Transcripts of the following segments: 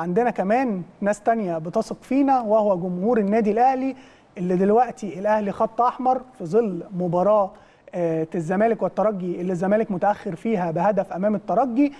عندنا كمان ناس تانية بتثق فينا وهو جمهور النادي الأهلي اللي دلوقتي الأهلي خط أحمر في ظل مباراة آه، الزمالك والترجي اللي الزمالك متأخر فيها بهدف أمام الترجي.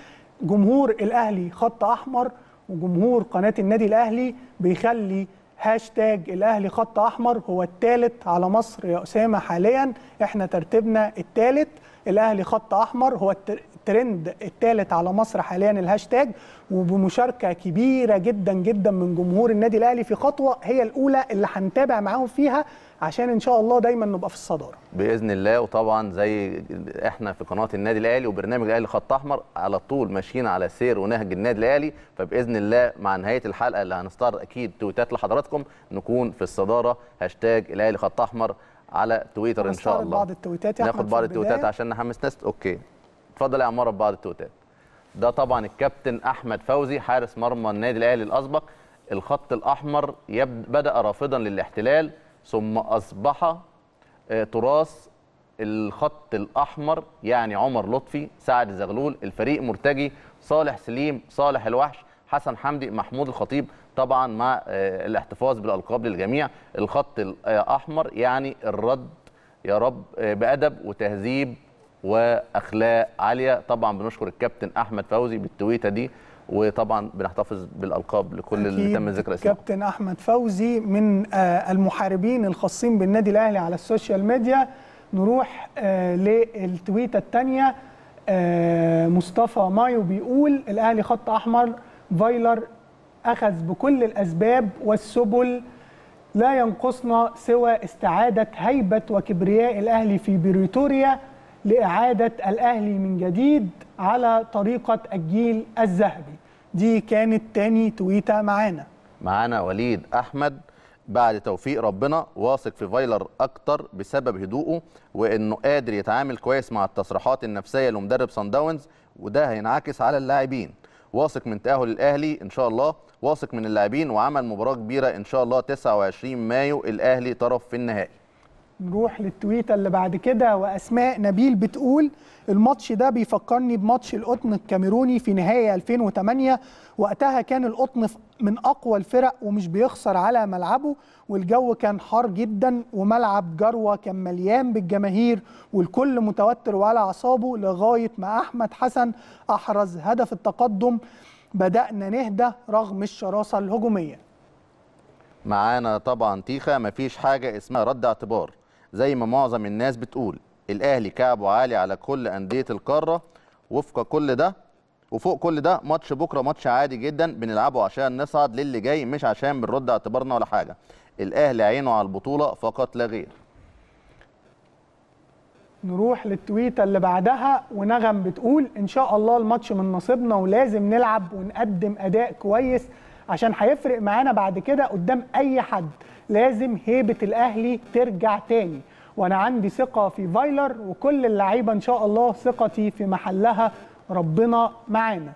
جمهور الأهلي خط أحمر وجمهور قناة النادي الأهلي بيخلي هاشتاج الأهلي خط أحمر هو الثالث على مصر يا أسامة حاليا. إحنا ترتيبنا الثالث الأهلي خط أحمر هو التر- الترند الثالث على مصر حاليا الهاشتاج وبمشاركة كبيرة جدا جدا من جمهور النادي الأهلي في خطوة هي الأولى اللي هنتابع معاهم فيها عشان إن شاء الله دايما نبقى في الصدارة. بإذن الله وطبعا زي إحنا في قناة النادي الأهلي وبرنامج الأهلي خط أحمر على طول ماشيين على سير ونهج النادي الأهلي فبإذن الله مع نهاية الحلقة اللي هنستعرض أكيد تويتات لحضراتكم نكون في الصدارة هاشتاج الأهلي خط أحمر على تويتر إن شاء الله. بعض التويتات يا ناخد بعض. التويتات عشان نحمس ناس. أوكي. اتفضل يا عمارة ببعض التويتات. ده طبعا الكابتن أحمد فوزي حارس مرمى النادي الأهلي الأسبق. الخط الأحمر يبد- بدأ رافضا للاحتلال ثم أصبح آه، تراث. الخط الأحمر يعني عمر لطفي سعد زغلول الفريق مرتجي صالح سليم صالح الوحش. حسن حمدي محمود الخطيب طبعا مع آه، الاحتفاظ بالألقاب للجميع. الخط الأحمر يعني الرد يا رب آه، بأدب وتهذيب وأخلاق عالية. طبعا بنشكر الكابتن أحمد فوزي بالتويتة دي وطبعا بنحتفظ بالألقاب لكل اللي تم ذكر اسمه. كابتن أحمد فوزي من آه، المحاربين الخاصين بالنادي الأهلي على السوشيال ميديا. نروح للتويتة الثانية مصطفى مايو بيقول الأهلي خط أحمر فايلر أخذ بكل الأسباب والسبل لا ينقصنا سوى استعادة هيبة وكبرياء الأهلي في بريتوريا لإعادة الأهلي من جديد على طريقة الجيل الذهبي. دي كانت تاني تويتة معانا. معانا وليد أحمد. بعد توفيق ربنا واثق في فايلر أكتر بسبب هدوءه وإنه قادر يتعامل كويس مع التصريحات النفسية لمدرب صن داونز وده هينعكس على اللاعبين. واثق من تأهل الأهلي إن شاء الله واثق من اللاعبين وعمل مباراة كبيرة إن شاء الله 29 مايو الأهلي طرف في النهائي. نروح للتويتة اللي بعد كده وأسماء نبيل بتقول الماتش ده بيفكرني بماتش القطن الكاميروني في نهائي 2008 وقتها كان القطن من أقوى الفرق ومش بيخسر على ملعبه والجو كان حار جدا وملعب جروة كان مليان بالجماهير والكل متوتر وعلى أعصابه لغاية ما أحمد حسن أحرز هدف التقدم. بدأنا نهدى رغم الشراسة الهجومية. معانا طبعا تيخا مفيش حاجة اسمها رد اعتبار. زي ما معظم الناس بتقول. الأهلي كعبه عالي على كل أندية القارة وفق كل ده وفوق كل ده ماتش بكرة ماتش عادي جدا بنلعبه عشان نصعد للي جاي مش عشان بنرد اعتبارنا ولا حاجة. الأهلي عينه على البطولة فقط لا غير. نروح للتويتة اللي بعدها ونغم بتقول إن شاء الله الماتش من نصيبنا ولازم نلعب ونقدم أداء كويس. عشان هيفرق معانا بعد كده قدام أي حد. لازم هيبة الأهلي ترجع تاني. وأنا عندي ثقة في فايلر وكل اللعيبة إن شاء الله ثقتي في محلها. ربنا معانا.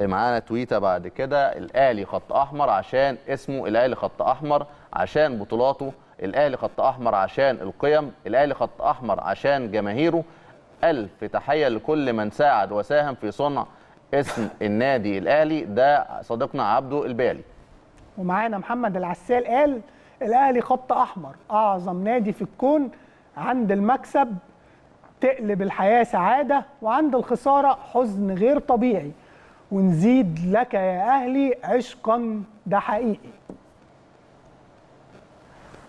معانا تويتة بعد كده. الأهلي خط أحمر عشان اسمه الأهلي خط أحمر عشان بطولاته. الأهلي خط أحمر عشان القيم. الأهلي خط أحمر عشان جماهيره. ألف تحية لكل من ساعد وساهم في صنع اسم النادي الأهلي ده صديقنا عبده البالي. ومعانا محمد العسال قال الأهلي خط أحمر أعظم نادي في الكون عند المكسب تقلب الحياة سعادة وعند الخسارة حزن غير طبيعي. ونزيد لك يا أهلي عشقا ده حقيقي.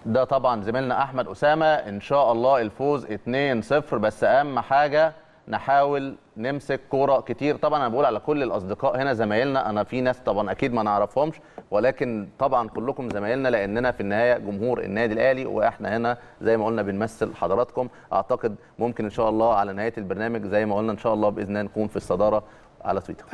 ده طبعا زميلنا أحمد أسامة إن شاء الله الفوز 2-0 بس أهم حاجة نحاول نمسك كورة كتير. طبعا أنا بقول على كل الأصدقاء هنا زمايلنا أنا في ناس طبعا أكيد ما نعرفهمش ولكن طبعا كلكم زمايلنا لأننا في النهاية جمهور النادي الأهلي وإحنا هنا زي ما قلنا بنمثل حضراتكم. أعتقد ممكن إن شاء الله على نهاية البرنامج زي ما قلنا إن شاء الله بإذن الله نكون في الصدارة على تويتر.